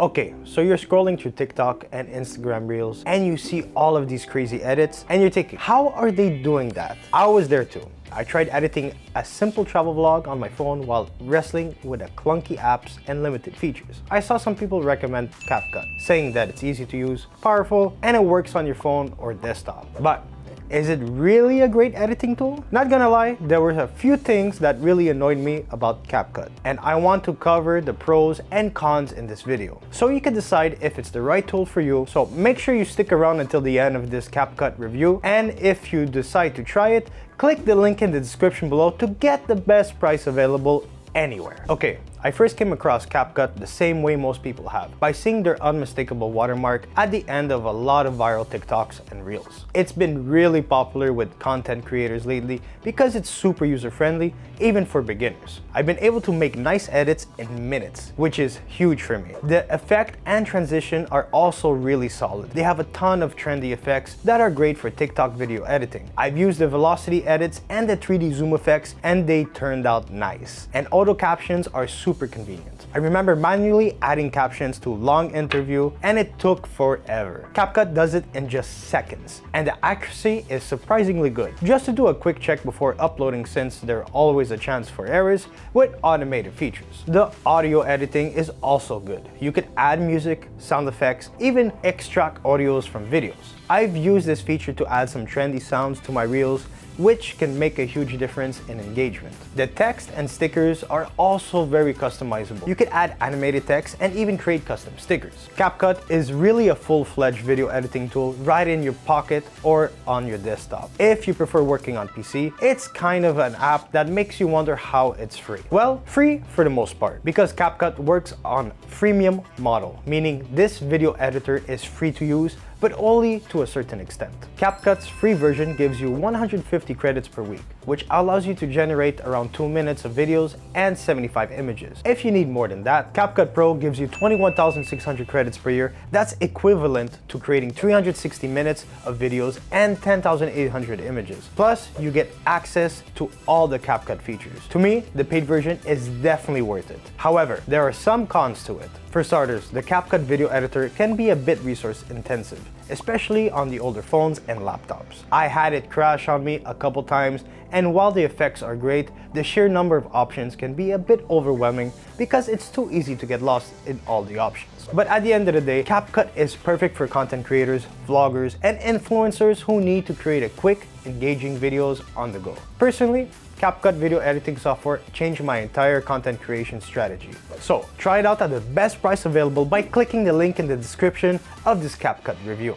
Okay, so you're scrolling through TikTok and Instagram Reels and you see all of these crazy edits and you're thinking, how are they doing that? I was there too. I tried editing a simple travel vlog on my phone while wrestling with a clunky apps and limited features. I saw some people recommend CapCut, saying that it's easy to use, powerful, and it works on your phone or desktop. But is it really a great editing tool? Not gonna lie, there were a few things that really annoyed me about CapCut, and I want to cover the pros and cons in this video. So you can decide if it's the right tool for you, so make sure you stick around until the end of this CapCut review, and if you decide to try it, click the link in the description below to get the best price available anywhere. Okay, I first came across CapCut the same way most people have, by seeing their unmistakable watermark at the end of a lot of viral TikToks and Reels. It's been really popular with content creators lately because it's super user-friendly, even for beginners. I've been able to make nice edits in minutes, which is huge for me. The effect and transition are also really solid. They have a ton of trendy effects that are great for TikTok video editing. I've used the velocity edits and the 3D zoom effects and they turned out nice. And auto captions are super super convenient. I remember manually adding captions to long interview and it took forever. CapCut does it in just seconds and the accuracy is surprisingly good. Just to do a quick check before uploading since there's always a chance for errors with automated features. The audio editing is also good. You could add music, sound effects, even extract audios from videos. I've used this feature to add some trendy sounds to my reels which can make a huge difference in engagement. The text and stickers are also very customizable. You can add animated text and even create custom stickers. CapCut is really a full-fledged video editing tool right in your pocket or on your desktop. If you prefer working on PC, it's kind of an app that makes you wonder how it's free. Well, free for the most part, because CapCut works on freemium model, meaning this video editor is free to use but only to a certain extent. CapCut's free version gives you 150 credits per week, which allows you to generate around 2 minutes of videos and 75 images. If you need more than that, CapCut Pro gives you 21,600 credits per year. That's equivalent to creating 360 minutes of videos and 10,800 images. Plus, you get access to all the CapCut features. To me, the paid version is definitely worth it. However, there are some cons to it. For starters, the CapCut video editor can be a bit resource intensive, especially on the older phones and laptops. I had it crash on me a couple times and while the effects are great, the sheer number of options can be a bit overwhelming because it's too easy to get lost in all the options. But at the end of the day, CapCut is perfect for content creators, vloggers, and influencers who need to create a quick, engaging videos on the go. Personally, CapCut video editing software changed my entire content creation strategy. So try it out at the best price available by clicking the link in the description of this CapCut review.